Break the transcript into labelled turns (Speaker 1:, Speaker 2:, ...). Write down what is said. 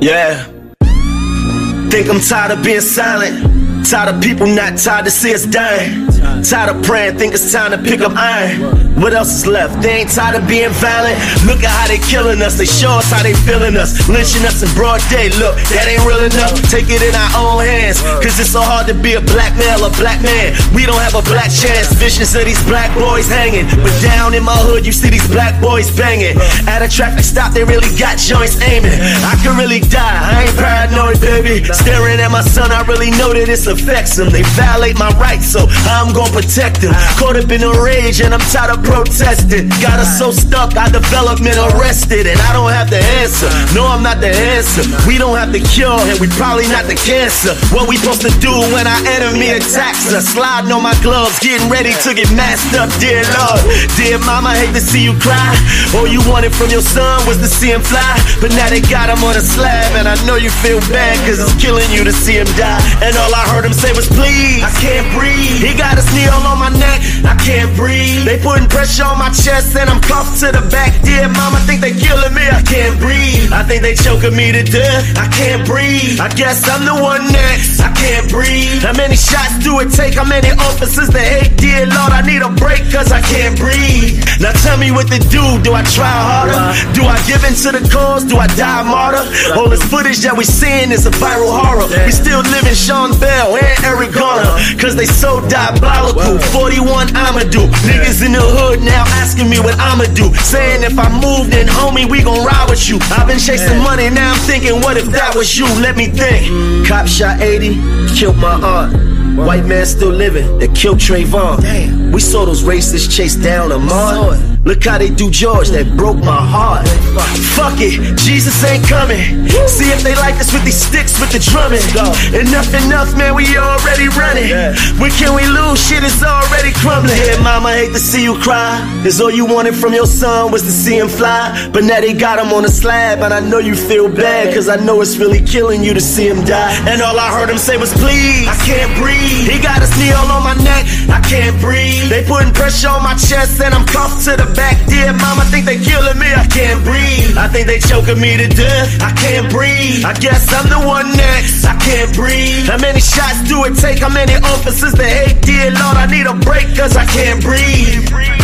Speaker 1: Yeah. Think I'm tired of being silent. Tired of people not tired to see us dying. Tired of praying, think it's time to pick up iron. What else is left? They ain't tired of being violent. Look at how they killing us. They show us how they feeling us. Lynching us in broad day. Look, that ain't real enough. Take it in our own hands. Cause it's so hard to be a black male, a black man. We don't have a black chance. Visions of these black boys hanging. But down in my hood, you see these black boys banging. At a traffic stop, they really got joints aiming. I could really die. I ain't paranoid, baby. Staring at my son, I really know that it's affects them. They violate my rights, so I'm gonna protect them. Caught up in a rage and I'm tired of protesting. Got us so stuck, I developed men arrested, and I don't have the answer. No, I'm not the answer. We don't have the cure, and we probably not the cancer. What we supposed to do when our enemy attacks us? Sliding on my gloves, getting ready to get masked up, dear Lord. Dear mama, hate to see you cry. All you wanted from your son was to see him fly, but now they got him on a slab, and I know you feel bad, cause it's killing you to see him die. And all I heard him say was, please, I can't breathe. He got a all on my neck, I can't breathe. They putting pressure on my chest, and I'm cuffed to the back. Dear mama, think they killing me, I can't breathe. I think they choking me to death, I can't breathe. I guess I'm the one next, I can't breathe. How many shots do it take? How many officers to hate? Dear Lord, I need a break, cause I can't breathe. Now tell me what to do, do I try harder? Do I give in to the cause? Do I die martyr? All this footage that we seeing is a viral horror. We still living Sean Bell and Eric Garner, cause they so diabolical. 41 Amadou. Niggas in the hood now asking me what I'ma do. Saying if I move, then homie, we gon' ride with you. I've been chasing money, now I'm thinking, what if that was you? Let me think. Cop shot 80, killed my aunt. White man still living, they killed Trayvon. We saw those racists chase down Ahmaud. Look how they do George, that broke my heart. Fuck it, Jesus ain't coming. See if they like us with these sticks with the drumming. Enough, enough, man, we already running. When can we lose? Shit is already crumbling. Yeah, mama, hate to see you cry. Cause all you wanted from your son was to see him fly. But now they got him on a slab, and I know you feel bad. Cause I know it's really killing you to see him die. And all I heard him say was, please, I can't breathe. His on my neck, I can't breathe. They putting pressure on my chest, and I'm cuffed to the back. Dear mama, think they killing me, I can't breathe. I think they choking me to death, I can't breathe. I guess I'm the one next, I can't breathe. How many shots do it take? How many officers to hate? Dear Lord, I need a break, cause I can't breathe.